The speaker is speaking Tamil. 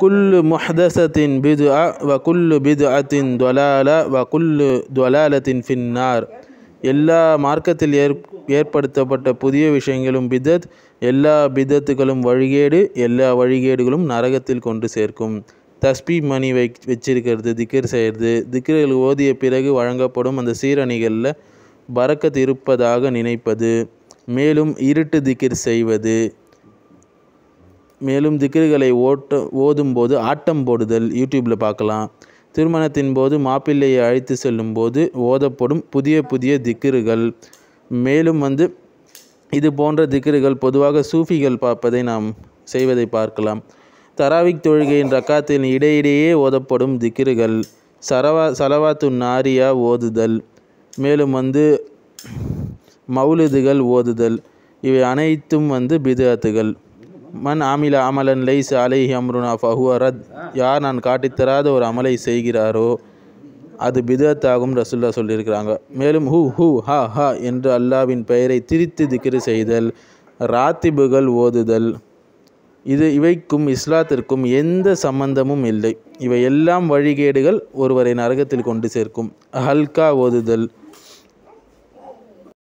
குல்லு முஹதசத்தின் பிது அ வ குல்லு பிது அத்தின் துவலால வ குல்லு துவலாலத்தின் ஃபின்னார். எல்லா மார்க்கத்தில் ஏற் ஏற்படுத்தப்பட்ட புதிய விஷயங்களும் பிதத். எல்லா பிதத்துகளும் வழிகேடு எல்லா வழிகேடுகளும் நரகத்தில் கொண்டு சேர்க்கும். தஸ்பி மணி வை வச்சிருக்கிறது திக்ர் செய்கிறது. திக்ர்கள் ஓதிய பிறகு வழங்கப்படும் அந்த சீரணிகளில் பறக்கத் இருப்பதாக நினைப்பது. மேலும் இருட்டு திக்ர் செய்வது. மேலும் திக்ருகளை ஓட்ட ஓதும்போது ஆட்டம் போடுதல் யூடியூப்பில் பார்க்கலாம். திருமணத்தின் போது மாப்பிள்ளையை அழைத்து செல்லும் போது ஓதப்படும் புதிய புதிய திக்ருகள். மேலும் வந்து இது போன்ற திக்ருகள் பொதுவாக சூஃபிகள் பார்ப்பதை நாம் செய்வதை பார்க்கலாம். தராவிக் தொழுகையின் ரக்காத்தின் இடையிடையே ஓதப்படும் திக்ருகள். சரவா சலவாத்து நாரியா ஓதுதல். மேலும் வந்து மௌலுதுகள் ஓதுதல். இவை அனைத்தும் வந்து பிதாத்துகள் மன் ஆமில அமலன் லைஸ் அலைஹி அம்ருனா ஃபஹுவ ரத். யார் நான் காட்டித்தராத ஒரு அமலை செய்கிறாரோ அது பிதத்தாகும் ரசுல்லா சொல்லியிருக்கிறாங்க. மேலும் ஹூ ஹூ ஹா ஹா என்று அல்லாவின் பெயரை திரித்து திக்ரு செய்தல் ராத்திபுகள் ஓதுதல் இது இவைக்கும் இஸ்லாத்திற்கும் எந்த சம்பந்தமும் இல்லை. இவை எல்லாம் வழிகேடுகள் ஒருவரை நரகத்தில் கொண்டு சேர்க்கும். ஹல்கா ஓதுதல்